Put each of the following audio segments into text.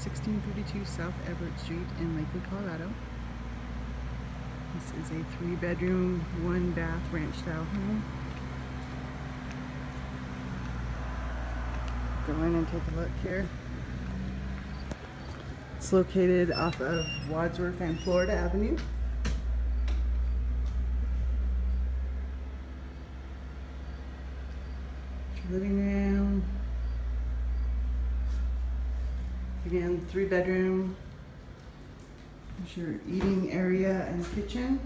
1632 South Everett Street in Lakewood, Colorado. This is a three bedroom, one bath ranch style home. Go in and take a look here. It's located off of Wadsworth and Florida Avenue. Living room. Again, three bedroom. There's your eating area and kitchen.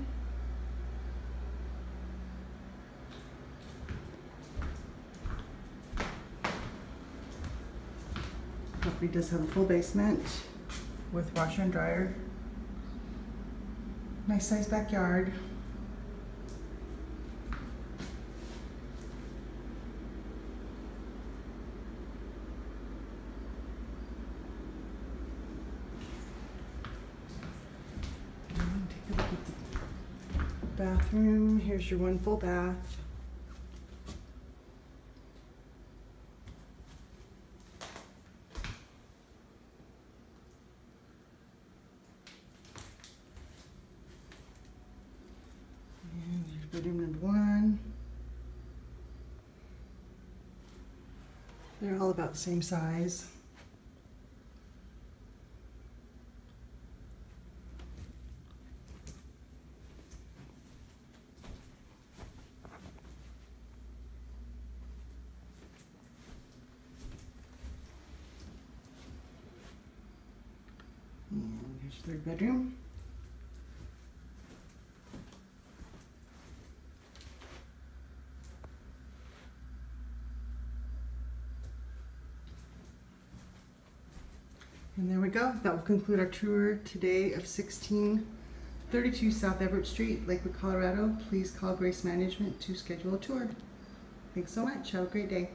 Property does have a full basement with washer and dryer. Nice sized backyard. And Take a look at the bathroom. Here's your one full bath. And here's bedroom number one. They're all about the same size. And here's the third bedroom. And there we go. That will conclude our tour today of 1632 South Everett Street, Lakewood, Colorado. Please call Grace Management to schedule a tour. Thanks so much. Have a great day.